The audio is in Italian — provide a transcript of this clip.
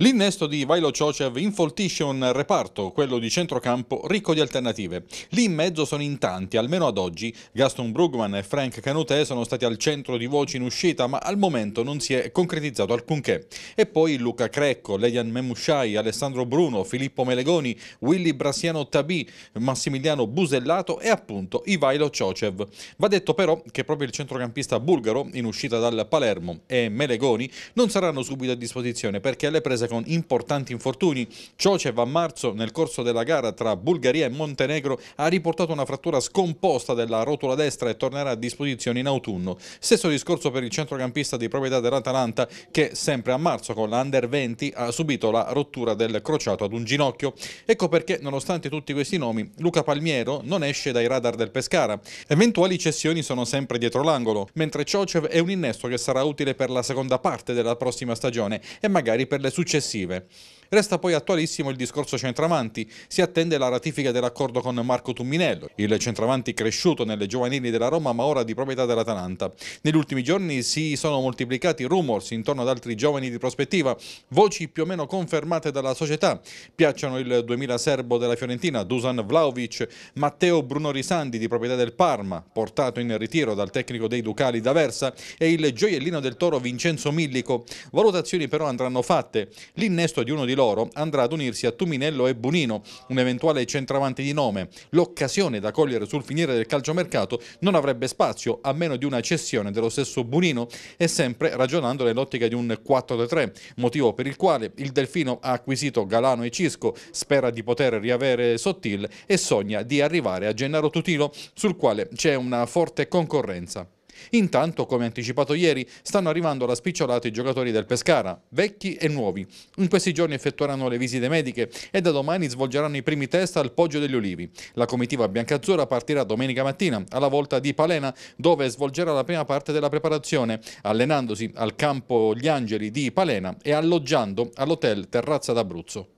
L'innesto di Vailo Ciocev infoltisce un reparto, quello di centrocampo, ricco di alternative. Lì in mezzo sono in tanti, almeno ad oggi. Gaston Brugman e Frank Canute sono stati al centro di voci in uscita, ma al momento non si è concretizzato alcunché. E poi Luca Crecco, Leian Memushai, Alessandro Bruno, Filippo Melegoni, Willy Brasiano Tabi, Massimiliano Busellato e appunto Ivailo Ciocev. Va detto però che proprio il centrocampista bulgaro, in uscita dal Palermo, e Melegoni non saranno subito a disposizione perché alle prese con importanti infortuni. Ciocev a marzo, nel corso della gara tra Bulgaria e Montenegro, ha riportato una frattura scomposta della rotola destra e tornerà a disposizione in autunno. Stesso discorso per il centrocampista di proprietà dell'Atalanta che sempre a marzo con la Under 20 ha subito la rottura del crociato ad un ginocchio. Ecco perché, nonostante tutti questi nomi, Luca Palmiero non esce dai radar del Pescara. Eventuali cessioni sono sempre dietro l'angolo, mentre Ciocev è un innesto che sarà utile per la seconda parte della prossima stagione e magari per le successive successive. Resta poi attualissimo il discorso centravanti. Si attende la ratifica dell'accordo con Marco Tumminello, il centravanti cresciuto nelle giovanili della Roma ma ora di proprietà dell'Atalanta. Negli ultimi giorni si sono moltiplicati rumors intorno ad altri giovani di prospettiva, voci più o meno confermate dalla società. Piacciono il 2000 serbo della Fiorentina, Dusan Vlaovic, Matteo Bruno Risandi di proprietà del Parma, portato in ritiro dal tecnico dei Ducali d'Aversa, e il gioiellino del Toro Vincenzo Millico. Valutazioni però andranno fatte. L'innesto di uno di loro andrà ad unirsi a Tuminello e Bunino, un eventuale centravanti di nome. L'occasione da cogliere sul finire del calciomercato non avrebbe spazio a meno di una cessione dello stesso Bunino e sempre ragionando nell'ottica di un 4-3, motivo per il quale il Delfino ha acquisito Galano e Cisco, spera di poter riavere Sottil e sogna di arrivare a Gennaro Tutilo sul quale c'è una forte concorrenza. Intanto, come anticipato ieri, stanno arrivando alla spicciolata i giocatori del Pescara, vecchi e nuovi. In questi giorni effettueranno le visite mediche e da domani svolgeranno i primi test al Poggio degli Ulivi. La comitiva biancazzurra partirà domenica mattina alla volta di Palena, dove svolgerà la prima parte della preparazione, allenandosi al campo Gli Angeli di Palena e alloggiando all'hotel Terrazza d'Abruzzo.